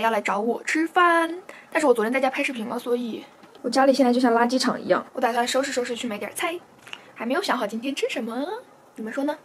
要来找我吃饭，但是我昨天在家拍视频了，所以我家里现在就像垃圾场一样。我打算收拾收拾去买点菜，还没有想好今天吃什么，你们说呢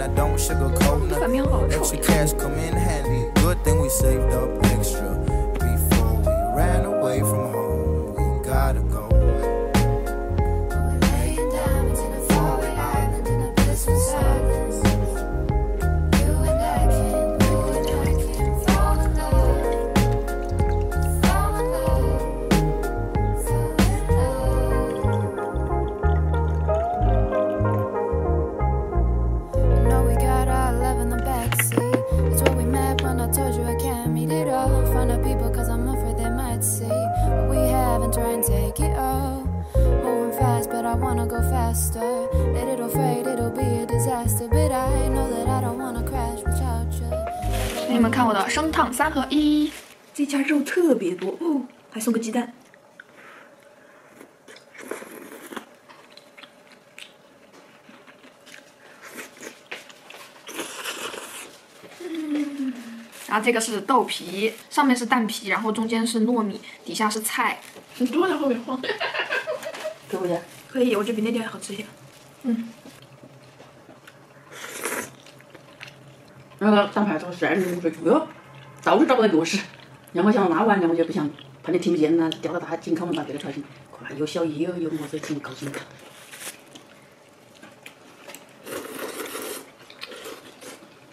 I don't sugarcoat nothing. Extra cash come in handy. Good thing we saved up I wanna go faster. Let it afraid it'll be a disaster, but I know that I don't wanna crash without you. 给你们看我的生烫三合一，这家肉特别多哦，还送个鸡蛋。嗯，然后这个是豆皮，上面是蛋皮，然后中间是糯米，底下是菜。你多在后面晃，可不可以？可以，我觉得比那天好吃些。嗯。那个蛋排都帅的流水，哟，到处找不到钥匙。让我想拿完了，我就不想怕你听不见了，掉到大井口嘛，把别个吵醒，快有小姨有有么子，挺高兴的。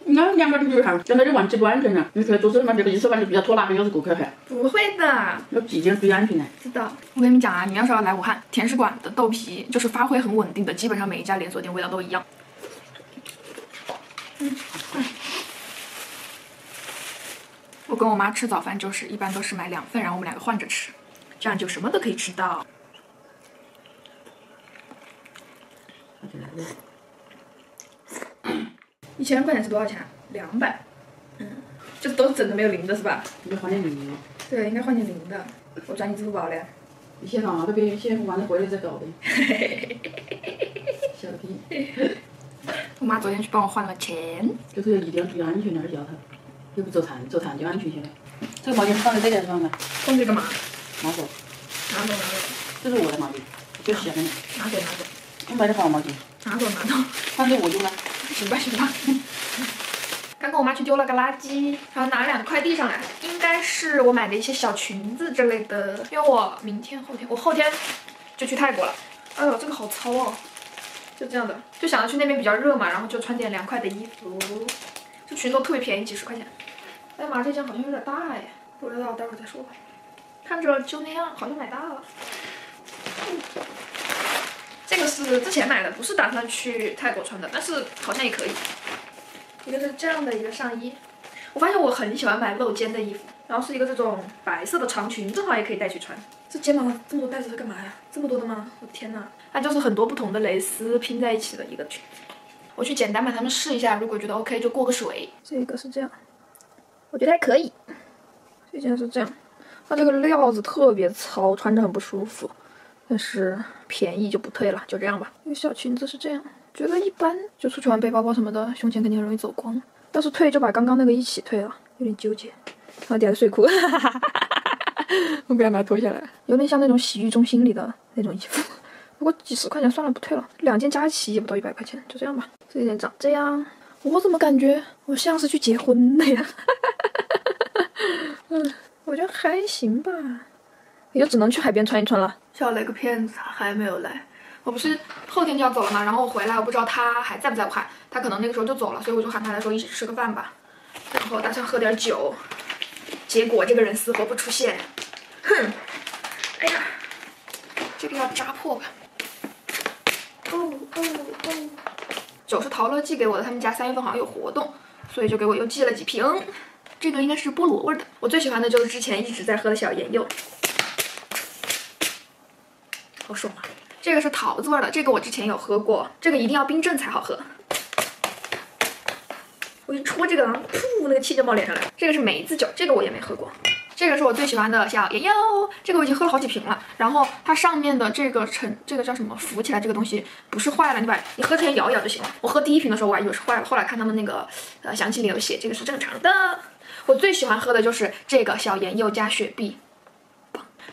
那两个都就是看，现在就忘记不安全了。你说做事嘛，这个一手反正比较拖拉，有时顾客还。不会的，要几点注意安全呢。知道。我跟你们讲啊，你要是要来武汉，甜食馆的豆皮就是发挥很稳定的，基本上每一家连锁店味道都一样。嗯。我跟我妈吃早饭就是一般都是买两份，然后我们两个换着吃，这样就什么都可以吃到。一千块钱是多少钱？两百。嗯，这都是整的，没有零的是吧？应该换点零的。对，应该换点零的。我转你支付宝嘞。你先拿到别，先完了回来再搞呗。小屁。我妈昨天去帮我换了钱。就是要一定要注意安全点儿，叫他。又不做碳，做碳就安全些了。这个毛巾放在这个地方吧？放这干嘛。拿走。拿走拿走。这是我的毛巾，就洗的。拿走拿走。我买的好毛巾。拿走拿走。放给我用了。行吧，行吧。刚跟我妈去丢了个垃圾，然后拿了两个快递上来，应该是我买的一些小裙子之类的，因为我明天后天我后天就去泰国了。哎呦，这个好糙哦，就这样的，就想着去那边比较热嘛，然后就穿点凉快的衣服。这裙子特别便宜，几十块钱。哎呀妈，这件好像有点大哎，不知道，待会儿再说吧。看着就那样，好像买大了。这个是之前买的，不是打算去泰国穿的，但是好像也可以。一个是这样的一个上衣，我发现我很喜欢买露肩的衣服，然后是一个这种白色的长裙，正好也可以带去穿。这肩膀这么多带子是干嘛呀？这么多的吗？我的天哪！它就是很多不同的蕾丝拼在一起的一个裙子。我去简单把它们试一下，如果觉得 OK 就过个水。这个是这样，我觉得还可以。这件是这样，它这个料子特别糙，穿着很不舒服。但是便宜就不退了，就这样吧。这个小裙子是这样，觉得一般，就出去玩背包包什么的，胸前肯定很容易走光。要是退就把刚刚那个一起退了，有点纠结。然后底下睡裤，我不想把它脱下来，有点像那种洗浴中心里的那种衣服。不过几十块钱算了，不退了。两件加一起也不到一百块钱，就这样吧。这件长这样，我怎么感觉我像是去结婚的呀？嗯，我觉得还行吧。也就只能去海边穿一穿了。小雷个骗子，还没有来。我不是后天就要走了嘛，然后我回来，我不知道他还在不在武汉，他可能那个时候就走了，所以我就喊他来说一起吃个饭吧，然后打算喝点酒，结果这个人死活不出现，哼，哎呀，这个要扎破吧，哦哦哦，酒是陶乐寄给我的，他们家三月份好像有活动，所以就给我又寄了几瓶，这个应该是菠萝味的，我最喜欢的就是之前一直在喝的小盐柚，好爽啊！这个是桃子味的，这个我之前有喝过，这个一定要冰镇才好喝。我一戳这个，噗，那个气就冒脸上来了。这个是梅子酒，这个我也没喝过。这个是我最喜欢的小盐柚，这个我已经喝了好几瓶了。然后它上面的这个成，这个叫什么？浮起来这个东西不是坏了，你把你喝之前摇一摇就行了。我喝第一瓶的时候我还以为是坏了，后来看他们那个呃详情里有写这个是正常的。我最喜欢喝的就是这个小盐柚加雪碧。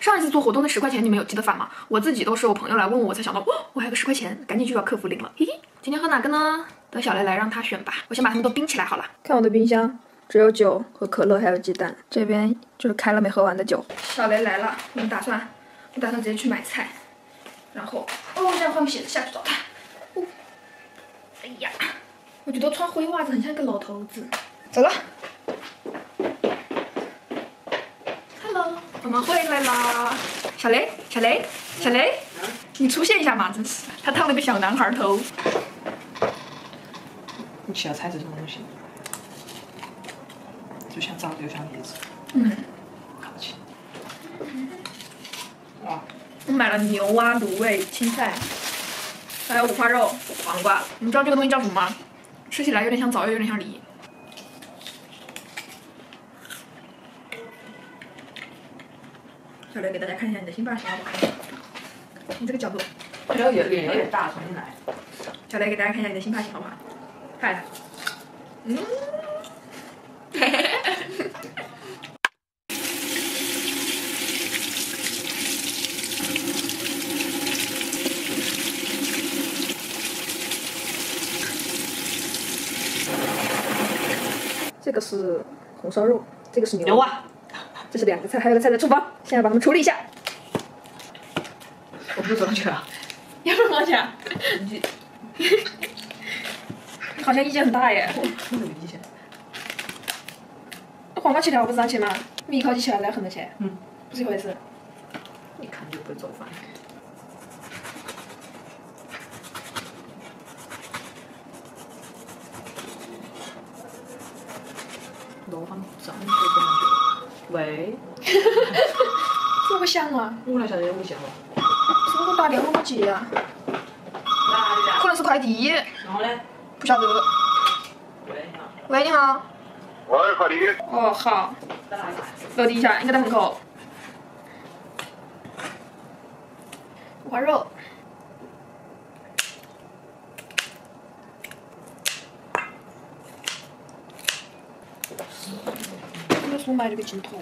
上一次做活动那十块钱你们有记得返吗？我自己都是我朋友来问我，我才想到，哦，我还有个十块钱，赶紧去找客服领了。嘿嘿，今天喝哪个呢？等小雷来让他选吧。我先把他们都冰起来好了。看我的冰箱，只有酒和可乐，还有鸡蛋。这边就是开了没喝完的酒。小雷来了，我们打算，我打算直接去买菜，然后，哦，这样换个鞋子下去找他。哦，哎呀，我觉得穿灰袜子很像一个老头子。走了。我们回来啦，小雷，小雷，小雷，你出现一下嘛！真是，他烫了个小男孩头。你吃要菜这种东西，就像枣子又像梨子。嗯。靠起。哇！我买了牛蛙、卤味、青菜，还有五花肉、黄瓜。你知道这个东西叫什么吗？吃起来有点像枣，又有点像梨。小雷，给大家看一下你的新发型好不好？从这个角度，小刘脸脸有点大，重新来。小雷，给大家看一下你的新发型好不好？看，嗯，嘿嘿嘿。这个是红烧肉，这个是牛蛙。这是两个菜，还有个菜在厨房，现在把它们处理一下。我不走上去了，要不上去啊？好像意见很大耶。没有意见。黄瓜切条不是上去吗？米烤鸡切了来横着切。嗯。不是一回事。一看就不会做饭。罗放上去就喂，这么响啊！我哪晓得有味香了？怎么给我打电话那么急啊？可能是快递。然后呢？不晓得。喂，你好。喂，你好。喂，快递。哦，好。在哪楼底下，应该在门口。五花肉。我买这个镜头。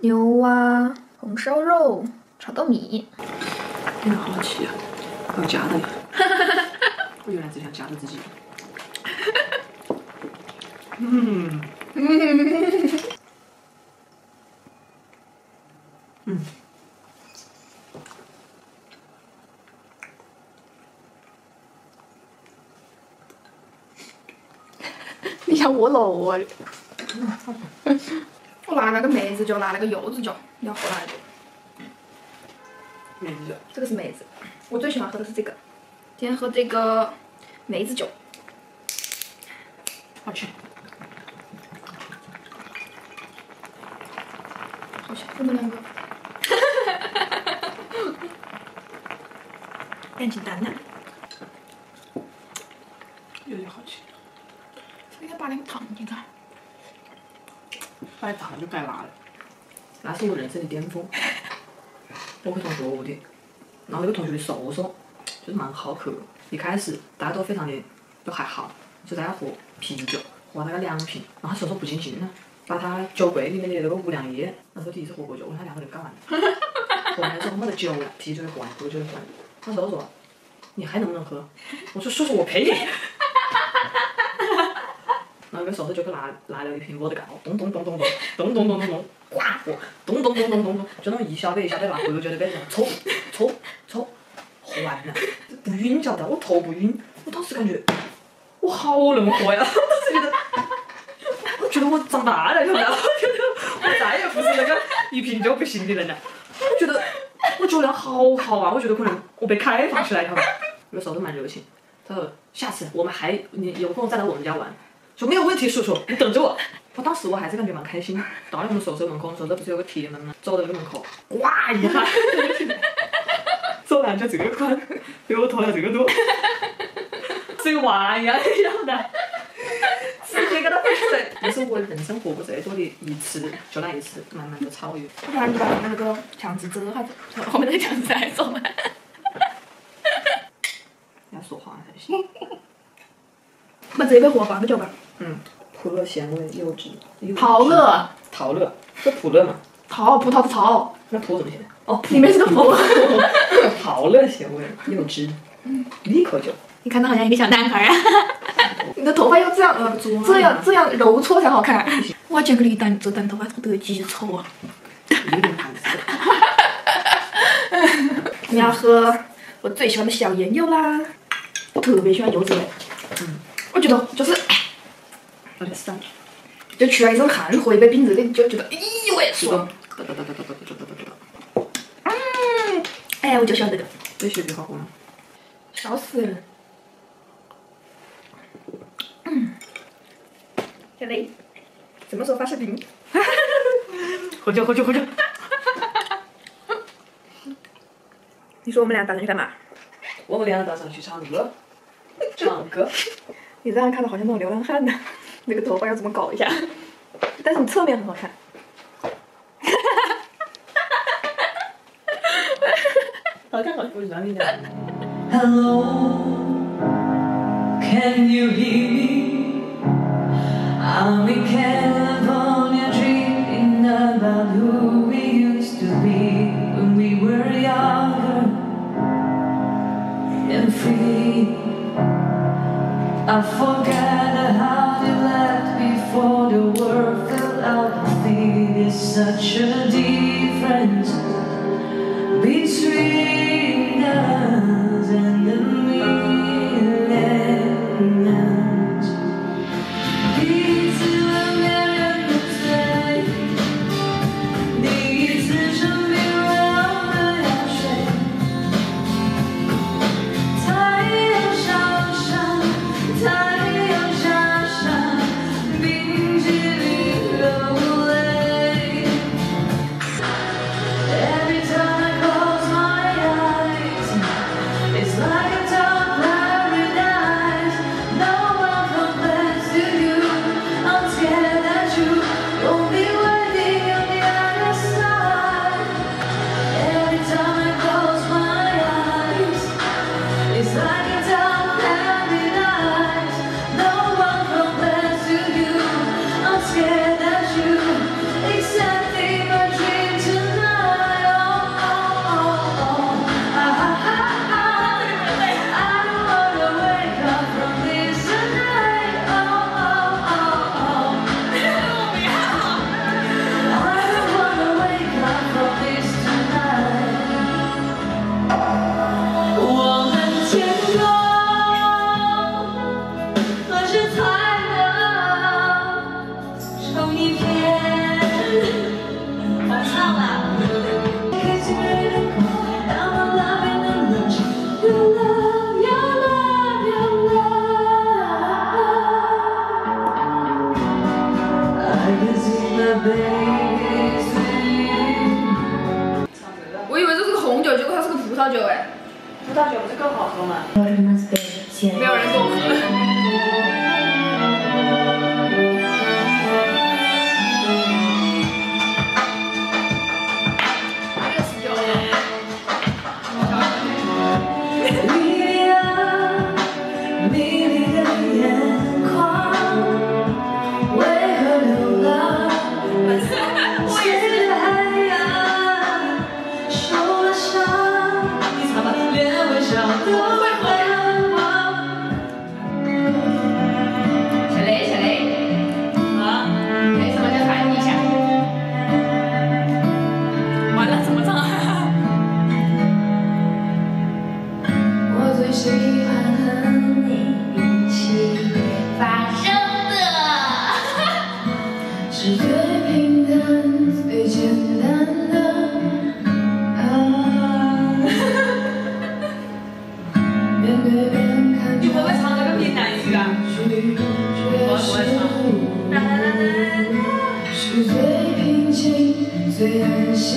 牛蛙、红烧肉、炒豆米。真的好气啊！还有夹的，我原来只想夹着自己。嗯。嗯。你想我老我？我拿了个梅子酒，拿了个柚子酒，你要喝哪一个？梅子酒。这个是梅子，我最喜欢喝的是这个。今天喝这个梅子酒，好吃。好吃，我们两个。感情淡淡。有点好吃。应该把那个糖进去。把糖就该辣了，那是我人生的巅峰。我会同学屋的，然后那个同学的叔叔就是蛮好客。一开始大家都非常的都还好，就在那喝啤酒，喝那个两瓶，然后他叔叔不尽兴了，把他酒柜里面的那个五粮液，那时候第一次喝过酒，问他两个人干嘛？喝完之后没得酒了，啤酒也喝完，喝酒也喝完。他叔叔说：“你还能不能喝？”我说：“叔叔，我陪你。”然后那叔叔就去拿拿了一瓶沃德嘎，咚咚咚咚咚，咚咚咚咚咚，呱喝，咚咚咚咚咚咚，就那么一小杯一小杯拿回酒的杯子上抽抽抽，喝完了，不晕晓得，我头不晕，我当时感觉我好能喝呀，我当时觉得，我觉得我长大了，晓得，我觉得我再也不是那个一瓶酒不行的人了，我觉得我酒量好好啊，我觉得可能我被开放起来了，那个叔叔蛮热情，他说下次我们还你有空再来我们家玩。说没有问题，叔叔，你等着我。我当时我还是感觉蛮开心。到了我们宿舍门口，宿舍不是有个铁门吗？走到那个门口，哇一下，走廊就这个宽，比我头要这个多，这个娃一样的，直接给他粉碎。这是我人生活过最多的一次，就那一次，慢慢的超越。不然你把那个墙纸遮下子，后面那个墙纸还走吗？要说话才行。把这杯喝放个酒吧。嗯，普乐咸味柚汁。桃乐。桃乐，是普乐嘛？桃，葡萄的桃。那葡怎么写？哦，里面是个葡。桃乐咸味柚汁。嗯。一口就。你看他好像一个小男孩啊。你的头发要这样，呃，这样这样揉搓才好看。哇，这个你短这短头发得几丑啊？有点盘丝。你要喝我最喜欢的小盐柚啦，我特别喜欢柚子味。嗯。我觉得就是，有点酸，就出了一身汗，喝一杯冰热的，就觉得咦，我也爽。嗯，哎，我就喜欢这个。这雪碧好喝吗？笑死人。嗯。小雷，什么时候发视频？喝酒，喝酒，喝酒。你说我们俩打算去干嘛？我们俩打算去唱歌。唱歌。你这样看着好像那种流浪汉呢，那个头发要怎么搞一下？但是你侧面很好看。好看好看，我喜欢你的。Hello, can you hear me? I'm in California dreaming about who we used to be when we were younger and free. I forgot how you left before the world fell out feet. It's such a difference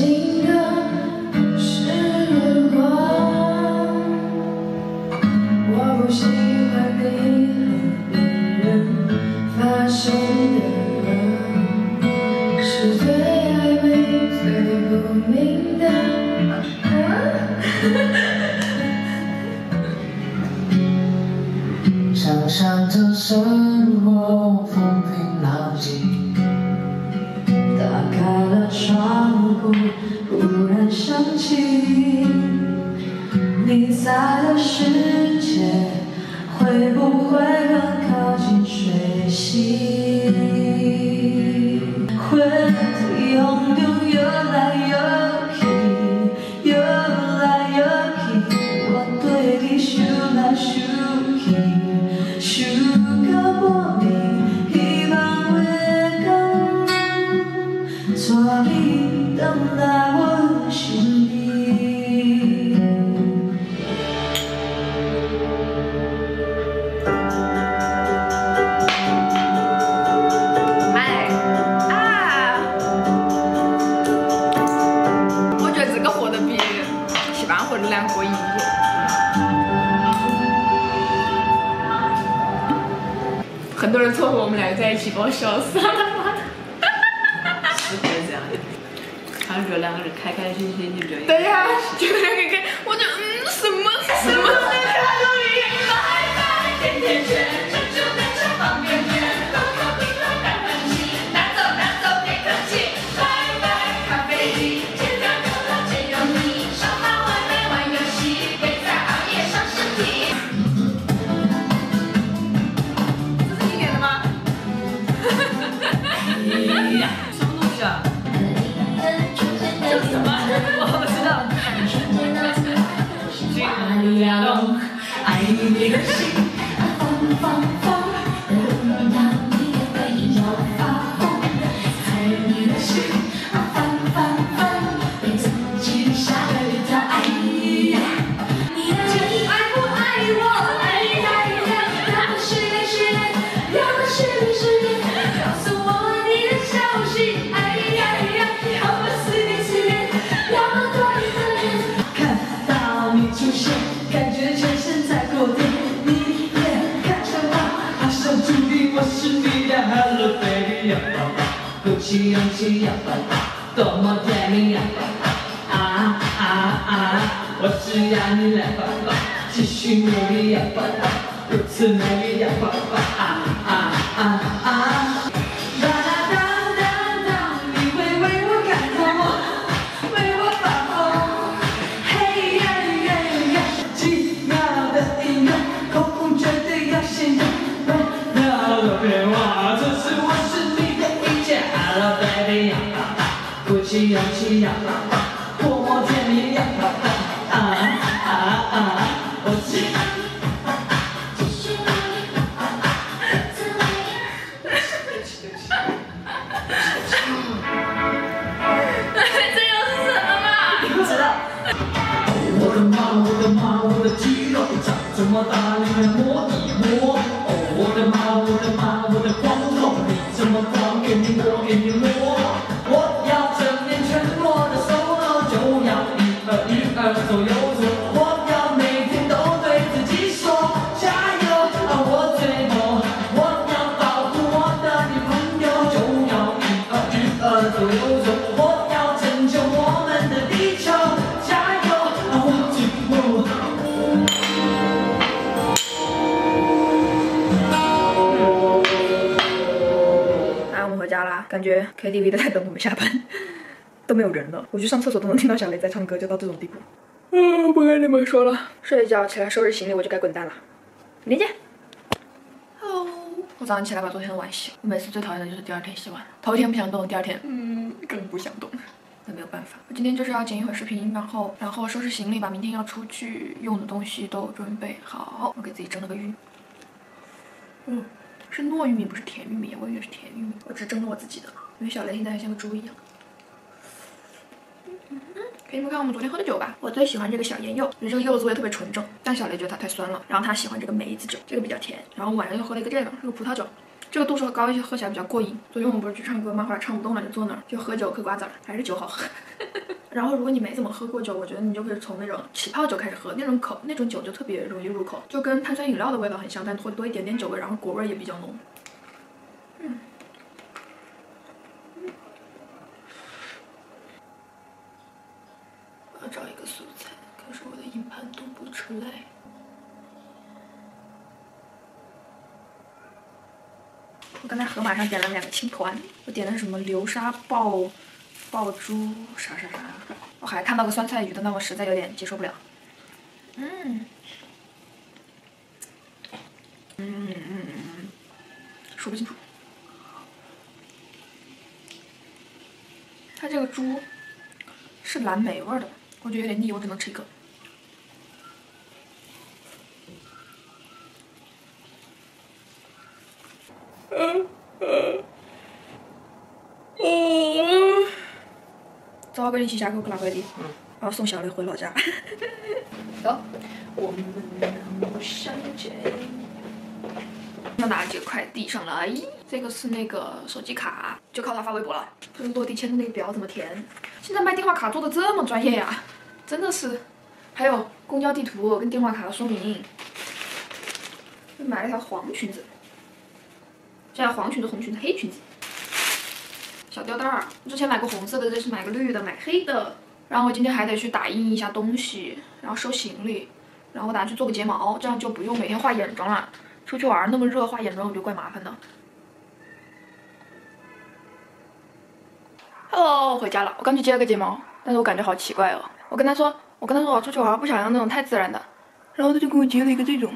You. 唱歌两个人开开心心就这样。对呀、就那个开，我就嗯，什么什么。拜拜，甜甜圈，在这旁边。多么甜蜜呀！啊啊啊！我只要你来发光，继续努力呀，发光，如此美丽呀，发光啊啊啊！啦啦，你会为我感动，为我发。！Yeah. 的，这我是你的一切。喜羊羊喜感觉 KTV 都在等我们下班，都没有人了。我去上厕所都能听到小雷在唱歌，就到这种地步。嗯，不跟你们说了，睡一觉起来收拾行李，我就该滚蛋了。明天见。Hello，我早上起来把昨天的碗洗了。我每次最讨厌的就是第二天洗碗，头一天不想动，第二天嗯更不想动。那没有办法，我今天就是要剪一会儿视频，然后然后收拾行李，把明天要出去用的东西都准备好。我给自己蒸了个鱼，嗯，是糯玉米，不是甜玉米，我以为是甜玉米。我只蒸了我自己的，因为小雷现在像个猪一样。给你们看我们昨天喝的酒吧，我最喜欢这个小盐柚，因为这个柚子味特别纯正，但小雷觉得它太酸了，然后他喜欢这个梅子酒，这个比较甜。然后晚上又喝了一个这个，这个葡萄酒，这个度数高一些，喝起来比较过瘾。昨天我们不是去唱歌吗？后来唱不动了，就坐那儿就喝酒嗑瓜子儿，还是酒好喝。然后如果你没怎么喝过酒，我觉得你就可以从那种起泡酒开始喝，那种口那种酒就特别容易入口，就跟碳酸饮料的味道很像，但会多一点点酒味，然后果味也比较浓。嗯。我要找一个素材，可是我的硬盘读不出来。我刚才盒马上点了两个青团，我点的是什么流沙爆爆珠啥啥啥，我还看到个酸菜鱼的，那我实在有点接受不了。嗯，嗯嗯嗯，说不清楚。它这个猪是蓝莓味的，我觉得有点腻，我只能吃一个。嗯嗯嗯早跟你一起下课去拿快递，然后送小雷回老家。走，我们不相见。要拿几个快递上来，这个是那个手机卡，就靠它发微博了。这个落地签的那个表怎么填？现在卖电话卡做的这么专业呀，真的是。还有公交地图跟电话卡的说明。又买了条黄裙子，这条黄裙子、红裙子、黑裙子。小吊带儿，之前买过红色的，这次买个绿的，买黑的。然后我今天还得去打印一下东西，然后收行李，然后我打算去做个睫毛，这样就不用每天画眼妆了。出去玩那么热，画眼妆我觉得怪麻烦的。Hello，回家了，我刚去接了个睫毛，但是我感觉好奇怪哦。我跟他说，我跟他说我出去玩不想要那种太自然的，然后他就给我接了一个这种。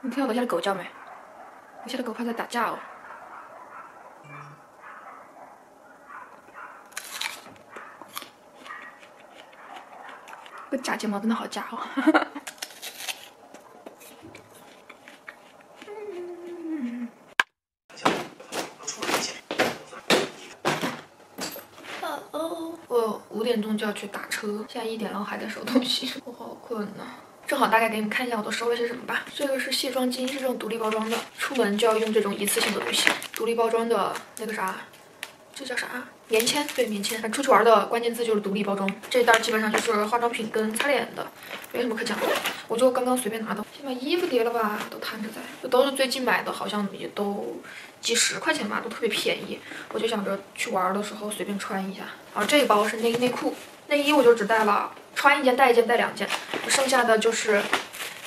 你听到楼下的狗叫没？楼下的狗怕在打架哦。假睫毛真的好假哦！我五点钟就要去打车，现在一点了，我还在收东西，我好困呐。正好大概给你们看一下我都收了些什么吧。这个是卸妆巾，是这种独立包装的，出门就要用这种一次性的东西。独立包装的那个啥，这叫啥？棉签，对棉签。出去玩的关键字就是独立包装。这一袋基本上就是化妆品跟擦脸的，没什么可讲的。我就刚刚随便拿的，先把衣服叠了吧，都摊着在。这都是最近买的，好像也都几十块钱吧，都特别便宜。我就想着去玩的时候随便穿一下。然后这一包是内衣内裤，内衣我就只带了穿一件带一件带两件，剩下的就是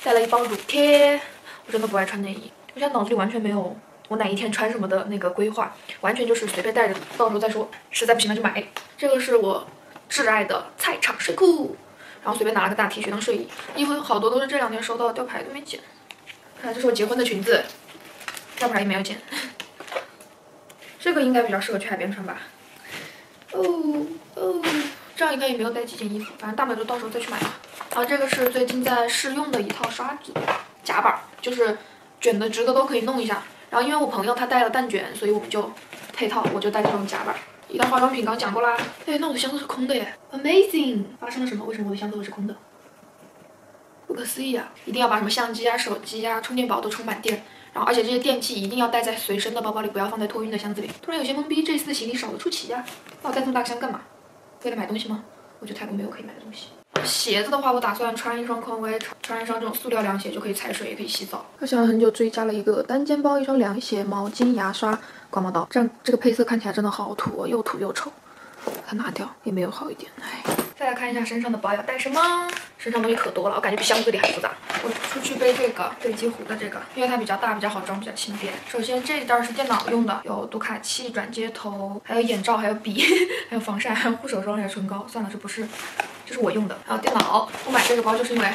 带了一包乳贴。我真的不爱穿内衣，我现在脑子里完全没有。我哪一天穿什么的那个规划，完全就是随便带着，到时候再说。实在不行了就买。这个是我挚爱的菜场睡裤，然后随便拿了个大 T 恤当睡衣。衣服好多都是这两天收到，吊牌都没剪。看，这是我结婚的裙子，吊牌也没有剪。这个应该比较适合去海边穿吧。哦哦，这样应该也没有带几件衣服，反正大不了就到时候再去买吧。然后这个是最近在试用的一套刷子夹板，就是卷的直的都可以弄一下。然后因为我朋友他带了蛋卷，所以我们就配套，我就带这种夹板。一袋化妆品刚讲过啦，哎，那我的箱子是空的耶，Amazing！发生了什么？为什么我的箱子会是空的？不可思议啊！一定要把什么相机啊、手机啊、充电宝都充满电，然后而且这些电器一定要带在随身的包包里，不要放在托运的箱子里。突然有些懵逼，这次行李少得出奇呀！那我带这么大个箱干嘛？为了买东西吗？我觉得泰国没有可以买的东西。鞋子的话，我打算穿一双匡威，穿穿一双这种塑料凉鞋就可以踩水，也可以洗澡。我想了很久，追加了一个单肩包，一双凉鞋、毛巾、牙刷、刮毛刀。这样这个配色看起来真的好土，哦又土又丑。把它拿掉也没有好一点，哎。再来看一下身上的包要带什么，身上东西可多了，我感觉比箱子里还复杂。我出去背这个飞机壶的这个，因为它比较大，比较好装，比较轻便。首先这一袋是电脑用的，有读卡器、转接头，还有眼罩，还有笔，还有防晒，还有护手霜，还有唇膏。算了，这不是，这是我用的。还有电脑，我买这个包就是因为。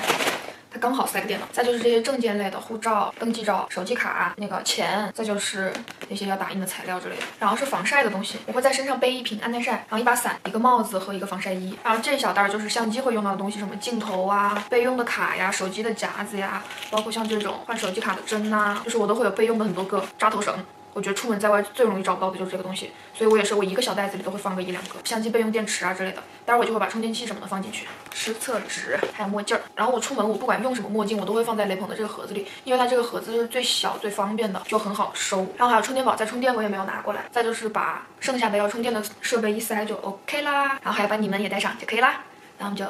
它刚好塞个电脑，再就是这些证件类的护照、登记照、手机卡、那个钱，再就是那些要打印的材料之类的。然后是防晒的东西，我会在身上背一瓶安耐晒，然后一把伞、一个帽子和一个防晒衣。然后这小袋就是相机会用到的东西，什么镜头啊、备用的卡呀、手机的夹子呀，包括像这种换手机卡的针呐、就是我都会有备用的很多个扎头绳。我觉得出门在外最容易找不到的就是这个东西，所以我也是我一个小袋子里都会放个一两个相机备用电池啊之类的。待会儿就会把充电器什么的放进去，湿厕纸还有墨镜儿。然后我出门我不管用什么墨镜，我都会放在雷朋的这个盒子里，因为它这个盒子是最小最方便的，就很好收。然后还有充电宝，在充电我也没有拿过来。再就是把剩下的要充电的设备一塞就 OK 啦，然后还要把你们也带上就可以啦。然后我们就